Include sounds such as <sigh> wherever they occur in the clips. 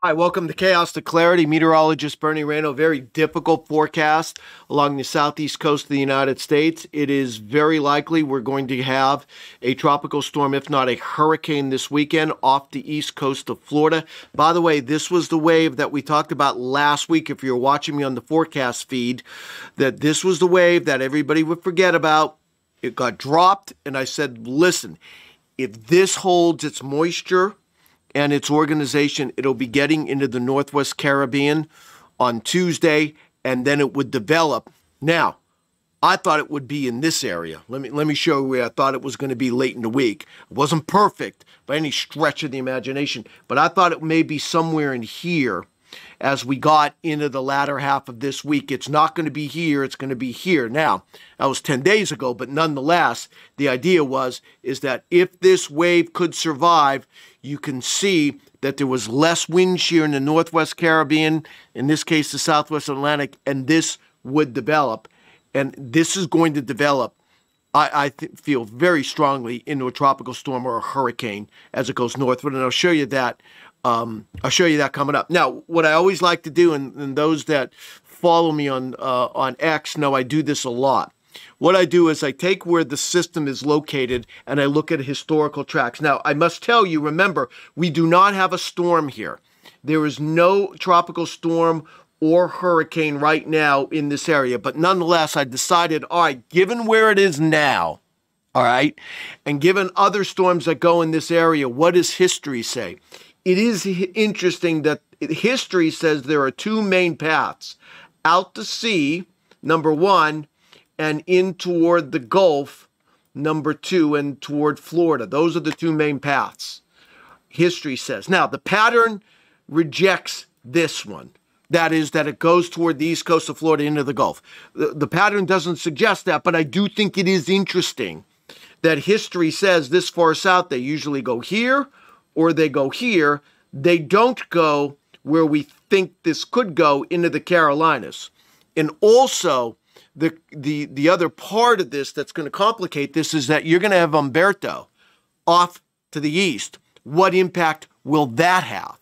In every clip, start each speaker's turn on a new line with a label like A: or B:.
A: Hi, welcome to Chaos to Clarity. Meteorologist Bernie Rayno. Very difficult forecast along the southeast coast of the United States. It is very likely we're going to have a tropical storm, if not a hurricane, this weekend off the east coast of Florida. By the way, this was the wave that we talked about last week. If you're watching me on the forecast feed, that this was the wave that everybody would forget about. It got dropped, and I said, listen, if this holds its moisture, and its organization. It'll be getting into the Northwest Caribbean on Tuesday, and then it would develop. Now, I thought it would be in this area. Let me let me show you where I thought it was going to be late in the week. It wasn't perfect by any stretch of the imagination, but I thought it may be somewhere in here as we got into the latter half of this week. It's not going to be here, it's going to be here. Now, that was 10 days ago, but nonetheless, the idea was is that if this wave could survive, you can see that there was less wind shear in the Northwest Caribbean, in this case the Southwest Atlantic, and this would develop. And this is going to develop I, I feel very strongly into a tropical storm or a hurricane as it goes northward, and I'll show you that um, I'll show you that coming up. Now, what I always like to do, and, and those that follow me on uh, on X know I do this a lot. What I do is I take where the system is located and I look at historical tracks. Now, I must tell you, remember, we do not have a storm here. There is no tropical storm or hurricane right now in this area. But nonetheless, I decided, all right, given where it is now, all right, and given other storms that go in this area, what does history say? it is interesting that history says there are two main paths out to sea, number one, and in toward the Gulf, number two, and toward Florida. Those are the two main paths, history says. Now, the pattern rejects this one. That is, that it goes toward the east coast of Florida into the Gulf. The, the pattern doesn't suggest that, but I do think it is interesting that history says this far south, they usually go here or they go here. They don't go where we think this could go into the Carolinas. And also, the the the other part of this that's going to complicate this is that you're going to have Humberto off to the east. What impact will that have?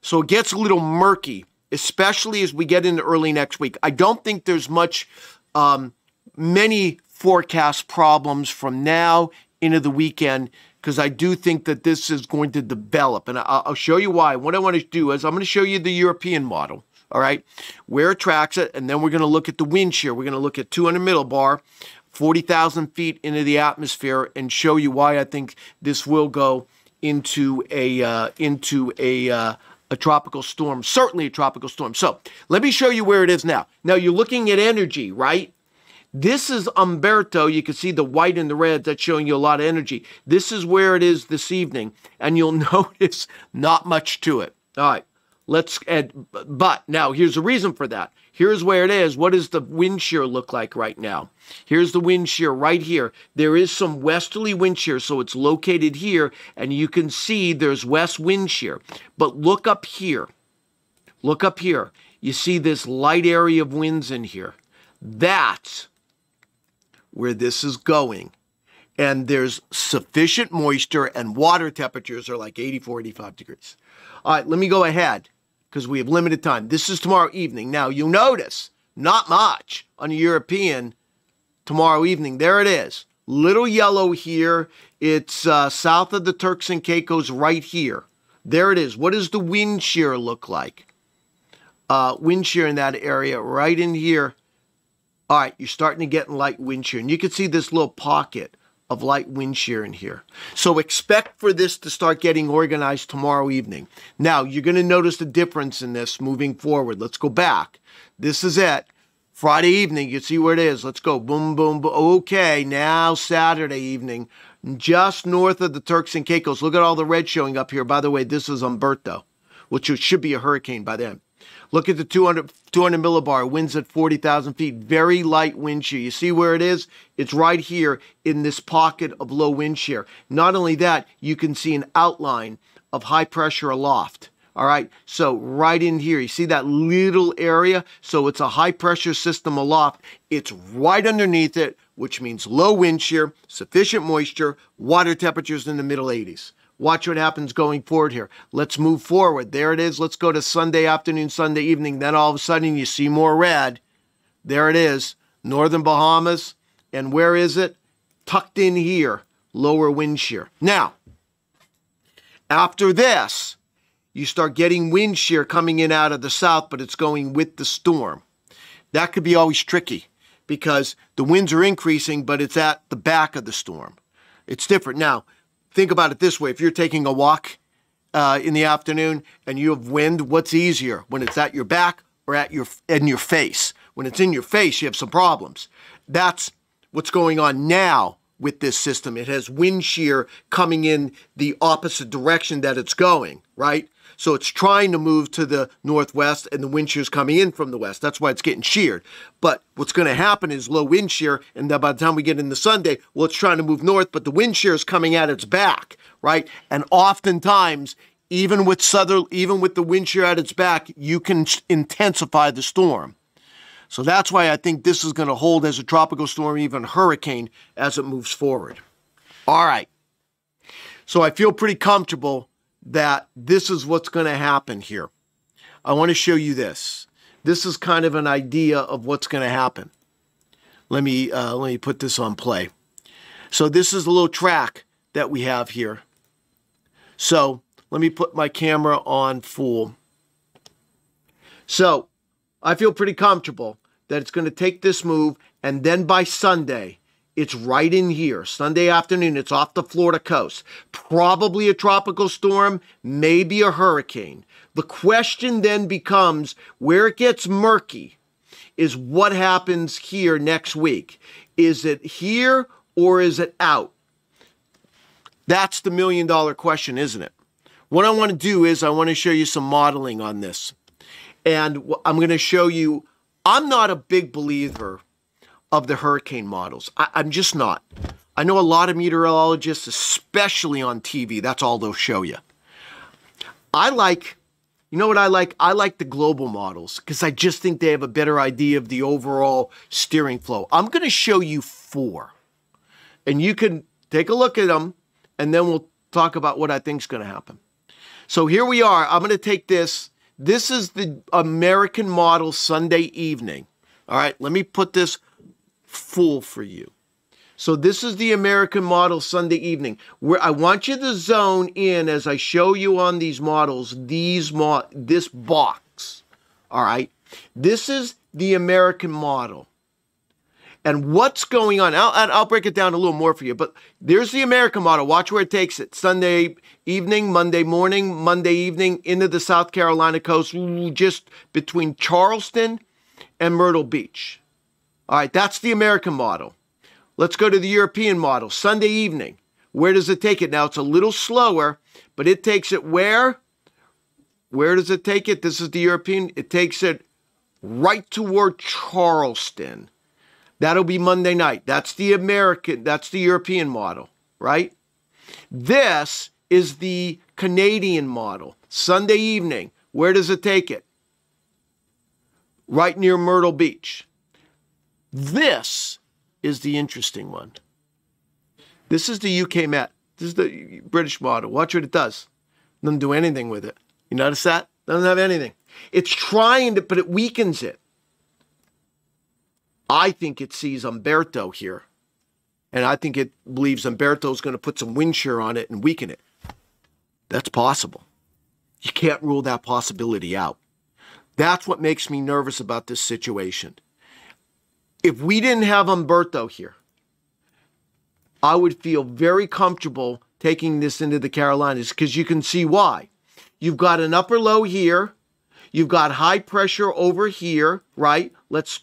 A: So it gets a little murky, especially as we get into early next week. I don't think there's much, um, many forecast problems from now into the weekend because I do think that this is going to develop. And I'll show you why. What I want to do is I'm going to show you the European model, all right, where it tracks it. And then we're going to look at the wind shear. We're going to look at 200 middle bar, 40,000 feet into the atmosphere, and show you why I think this will go into a uh, into a uh, a tropical storm, certainly a tropical storm. So let me show you where it is now. Now you're looking at energy, right? This is Humberto. You can see the white and the red. That's showing you a lot of energy. This is where it is this evening. And you'll <laughs> notice not much to it. All right. Let's add, but now here's the reason for that. Here's where it is. What does the wind shear look like right now? Here's the wind shear right here. There is some westerly wind shear, so it's located here, and you can see there's west wind shear. But look up here. Look up here. You see this light area of winds in here. That's where this is going. And there's sufficient moisture and water temperatures are like 84, 85 degrees. All right, let me go ahead because we have limited time. This is tomorrow evening. Now, you'll notice not much on the European tomorrow evening. There it is. Little yellow here. It's uh, south of the Turks and Caicos right here. There it is. What does the wind shear look like? Uh, wind shear in that area right in here all right, you're starting to get light wind shear. And you can see this little pocket of light wind shear in here. So expect for this to start getting organized tomorrow evening. Now, you're going to notice the difference in this moving forward. Let's go back. This is it. Friday evening, you see where it is. Let's go. Boom, boom, boom. Okay, now Saturday evening, just north of the Turks and Caicos. Look at all the red showing up here. By the way, this is Humberto, which should be a hurricane by then. Look at the 200, 200 millibar, winds at 40,000 feet, very light wind shear. You see where it is? It's right here in this pocket of low wind shear. Not only that, you can see an outline of high pressure aloft. All right, so right in here, you see that little area? So it's a high pressure system aloft. It's right underneath it, which means low wind shear, sufficient moisture, water temperatures in the middle 80s. Watch what happens going forward here. Let's move forward. There it is. Let's go to Sunday afternoon, Sunday evening. Then all of a sudden you see more red. There it is. Northern Bahamas. And where is it? Tucked in here. Lower wind shear. Now, after this, you start getting wind shear coming in out of the south, but it's going with the storm. That could be always tricky because the winds are increasing, but it's at the back of the storm. It's different. Now, think about it this way if you're taking a walk uh, in the afternoon and you have wind, what's easier when it's at your back or at your in your face? When it's in your face, you have some problems. That's what's going on now with this system. It has wind shear coming in the opposite direction that it's going, right? So it's trying to move to the northwest and the wind shear is coming in from the west. That's why it's getting sheared. But what's going to happen is low wind shear, and then by the time we get into Sunday, well, it's trying to move north, but the wind shear is coming at its back, right? And oftentimes, even with southern, even with the wind shear at its back, you can intensify the storm. So that's why I think this is going to hold as a tropical storm, even hurricane, as it moves forward. All right. So I feel pretty comfortable that this is what's going to happen here. I want to show you this. This is kind of an idea of what's going to happen. Let me uh, let me put this on play. So this is a little track that we have here. So let me put my camera on full. So I feel pretty comfortable that it's going to take this move, and then by Sunday, it's right in here. Sunday afternoon, it's off the Florida coast. Probably a tropical storm, maybe a hurricane. The question then becomes where it gets murky is what happens here next week. Is it here or is it out? That's the million dollar question, isn't it? What I want to do is I want to show you some modeling on this. And I'm going to show you I'm not a big believer of the hurricane models. I, I'm just not. I know a lot of meteorologists, especially on TV, that's all they'll show you. I like, you know what I like? I like the global models because I just think they have a better idea of the overall steering flow. I'm going to show you four, and you can take a look at them, and then we'll talk about what I think is going to happen. So here we are. I'm going to take this this is the American model Sunday evening. All right, let me put this full for you. So this is the American model Sunday evening where I want you to zone in as I show you on these models these mo- this box. All right? This is the American model and what's going on. I'll, I'll break it down a little more for you, but there's the American model. Watch where it takes it. Sunday evening, Monday morning, Monday evening into the South Carolina coast, just between Charleston and Myrtle Beach. All right, that's the American model. Let's go to the European model. Sunday evening. Where does it take it? Now it's a little slower, but it takes it where? Where does it take it? This is the European. It takes it right toward Charleston. That'll be Monday night. That's the American, that's the European model, right? This is the Canadian model. Sunday evening. Where does it take it? Right near Myrtle Beach. This is the interesting one. This is the UK Met. This is the British model. Watch what it does. Doesn't do anything with it. You notice that? Doesn't have anything. It's trying to, but it weakens it. I think it sees Humberto here. And I think it believes Humberto is going to put some wind shear on it and weaken it. That's possible. You can't rule that possibility out. That's what makes me nervous about this situation. If we didn't have Humberto here, I would feel very comfortable taking this into the Carolinas because you can see why. You've got an upper low here. You've got high pressure over here, right? Let's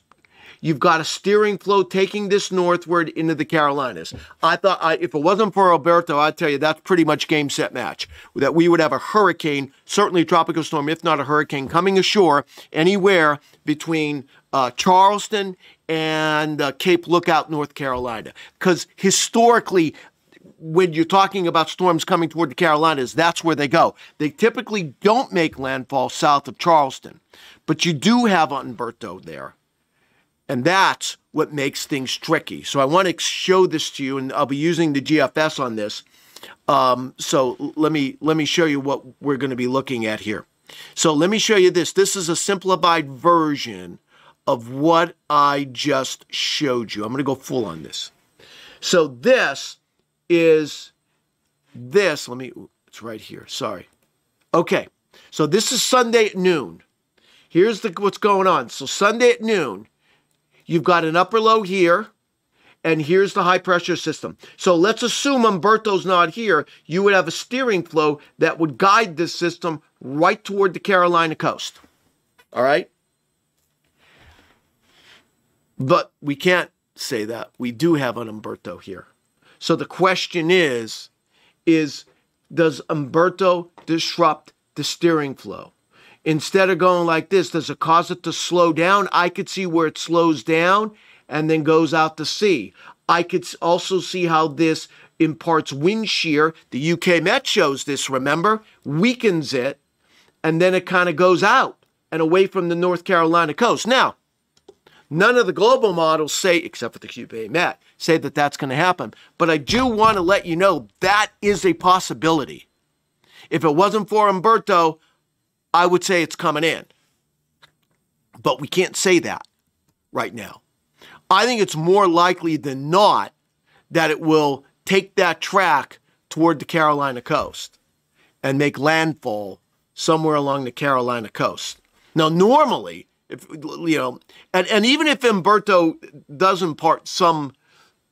A: You've got a steering flow taking this northward into the Carolinas. I thought I, if it wasn't for Alberto, I'd tell you that's pretty much game, set, match. That we would have a hurricane, certainly a tropical storm, if not a hurricane, coming ashore anywhere between uh, Charleston and uh, Cape Lookout, North Carolina. Because historically, when you're talking about storms coming toward the Carolinas, that's where they go. They typically don't make landfall south of Charleston, but you do have Humberto there. And that's what makes things tricky. So I want to show this to you, and I'll be using the GFS on this. Um, so let me let me show you what we're going to be looking at here. So let me show you this. This is a simplified version of what I just showed you. I'm going to go full on this. So this is this. Let me, it's right here. Sorry. Okay. So this is Sunday at noon. Here's the, what's going on. So Sunday at noon, you've got an upper low here, and here's the high pressure system. So let's assume Humberto's not here. You would have a steering flow that would guide this system right toward the Carolina coast. All right? But we can't say that. We do have an Humberto here. So the question is, is does Humberto disrupt the steering flow? Instead of going like this, does it cause it to slow down? I could see where it slows down and then goes out to sea. I could also see how this imparts wind shear. The UK Met shows this, remember? Weakens it, and then it kind of goes out and away from the North Carolina coast. Now, none of the global models say, except for the UK Met, say that that's going to happen. But I do want to let you know that is a possibility. If it wasn't for Humberto, I would say it's coming in. But we can't say that right now. I think it's more likely than not that it will take that track toward the Carolina coast and make landfall somewhere along the Carolina coast. Now, normally, if you know, and, and even if Humberto does impart some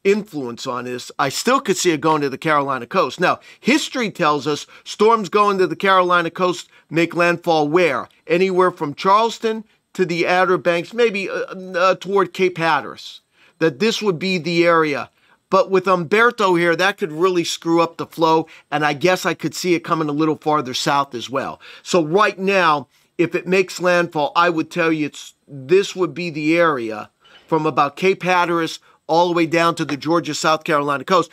A: influence on this, I still could see it going to the Carolina coast. Now, history tells us storms going to the Carolina coast make landfall where? Anywhere from Charleston to the Outer Banks, maybe uh, uh, toward Cape Hatteras, that this would be the area. But with Humberto here, that could really screw up the flow, and I guess I could see it coming a little farther south as well. So right now, if it makes landfall, I would tell you it's this would be the area from about Cape Hatteras all the way down to the Georgia South Carolina coast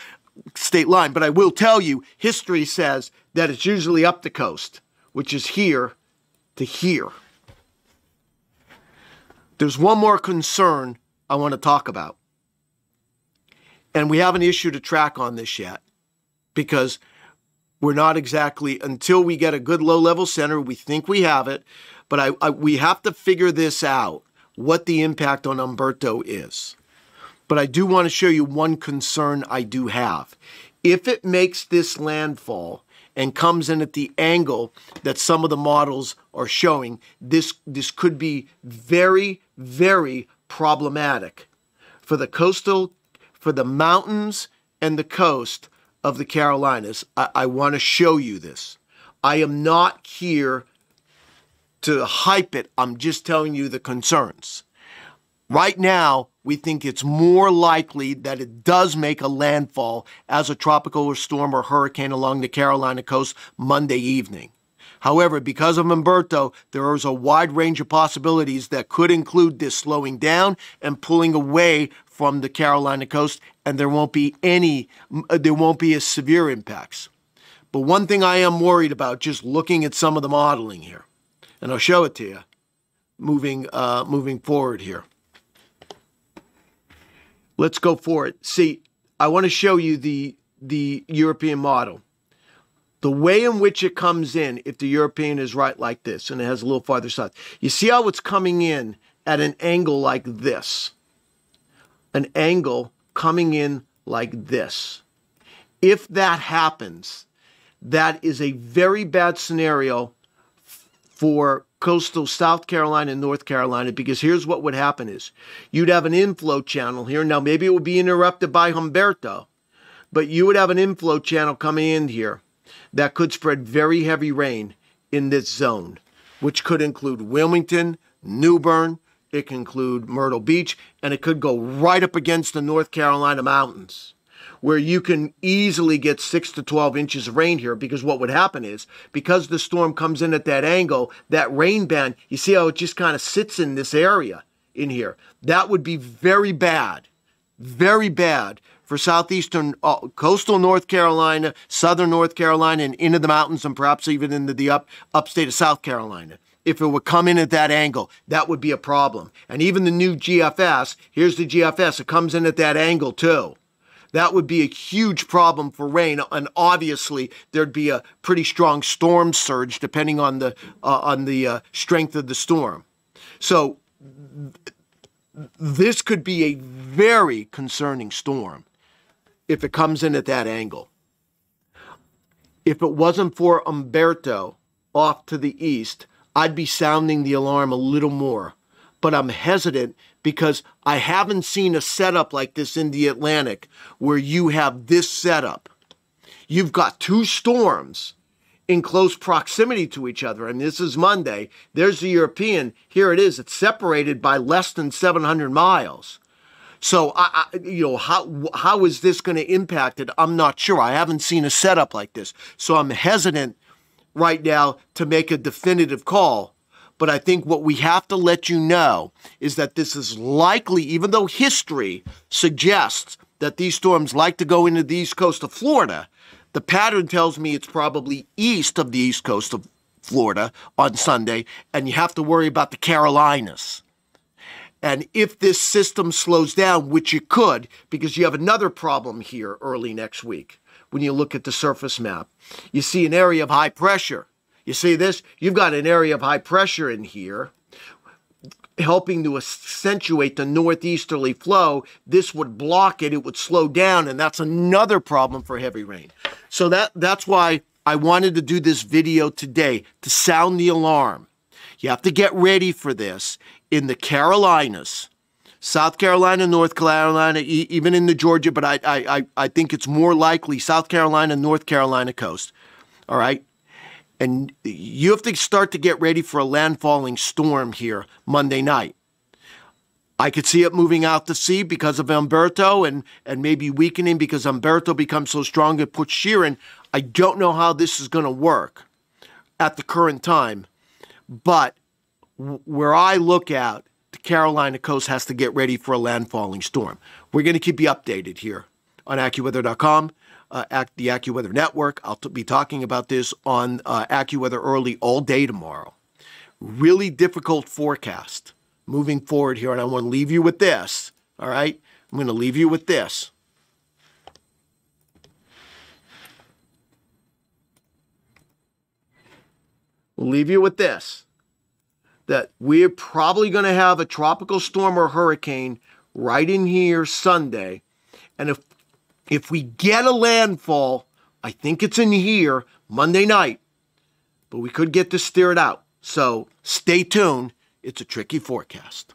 A: state line. But I will tell you, history says that it's usually up the coast, which is here to here. There's one more concern I want to talk about. And we haven't issued a track on this yet because we're not exactly, until we get a good low level center, we think we have it, but I, I, we have to figure this out what the impact on Humberto is. But I do want to show you one concern I do have. If it makes this landfall, and comes in at the angle that some of the models are showing, this, this could be very, very problematic for the coastal, for the mountains and the coast of the Carolinas. I, I want to show you this. I am not here to hype it. I'm just telling you the concerns. Right now, we think it's more likely that it does make a landfall as a tropical storm or hurricane along the Carolina coast Monday evening. However, because of Humberto, there is a wide range of possibilities that could include this slowing down and pulling away from the Carolina coast, and there won't be any, there won't be as severe impacts. But one thing I am worried about, just looking at some of the modeling here, and I'll show it to you, moving, uh, moving forward here. Let's go for it. See, I want to show you the the European model. The way in which it comes in, if the European is right like this and it has a little farther south, you see how it's coming in at an angle like this. An angle coming in like this. If that happens, that is a very bad scenario for coastal South Carolina and North Carolina because here's what would happen is you'd have an inflow channel here. Now maybe it would be interrupted by Humberto, but you would have an inflow channel coming in here that could spread very heavy rain in this zone, which could include Wilmington, New Bern, it could include Myrtle Beach, and it could go right up against the North Carolina mountains where you can easily get six to 12 inches of rain here because what would happen is because the storm comes in at that angle, that rain band, you see how it just kind of sits in this area in here. That would be very bad, very bad for southeastern uh, coastal North Carolina, southern North Carolina, and into the mountains, and perhaps even into the up upstate of South Carolina. If it would come in at that angle, that would be a problem. And even the new GFS, here's the GFS, it comes in at that angle too That would be a huge problem for rain, and obviously there'd be a pretty strong storm surge depending on the uh, on the uh, strength of the storm. So th- this could be a very concerning storm if it comes in at that angle. If it wasn't for Humberto off to the east, I'd be sounding the alarm a little more. But I'm hesitant because I haven't seen a setup like this in the Atlantic where you have this setup. You've got two storms in close proximity to each other. And this is Monday. There's the European. Here it is. It's separated by less than 700 miles. So, I, I, you know, how how is this going to impact it? I'm not sure. I haven't seen a setup like this, so I'm hesitant right now to make a definitive call. But I think what we have to let you know is that this is likely, even though history suggests that these storms like to go into the east coast of Florida, the pattern tells me it's probably east of the east coast of Florida on Sunday, and you have to worry about the Carolinas. And if this system slows down, which it could, because you have another problem here early next week when you look at the surface map, you see an area of high pressure you see this? You've got an area of high pressure in here helping to accentuate the northeasterly flow. This would block it, it would slow down, and that's another problem for heavy rain. So that that's why I wanted to do this video today to sound the alarm. You have to get ready for this in the Carolinas. South Carolina, North Carolina, even in the Georgia, but I, I, I think it's more likely South Carolina, North Carolina coast. All right and you have to start to get ready for a landfalling storm here Monday night. I could see it moving out to sea because of Humberto and, and maybe weakening because Humberto becomes so strong it puts shear in. I don't know how this is going to work at the current time, but where I look at, the Carolina coast has to get ready for a landfalling storm. We're going to keep you updated here on AccuWeather.com uh, the AccuWeather Network. I'll t- be talking about this on uh, AccuWeather Early all day tomorrow. Really difficult forecast moving forward here, and I want to leave you with this. All right, I'm going to leave you with this. We'll leave you with this that we're probably going to have a tropical storm or hurricane right in here Sunday. And if if we get a landfall, I think it's in here Monday night, but we could get to steer it out. So stay tuned. It's a tricky forecast.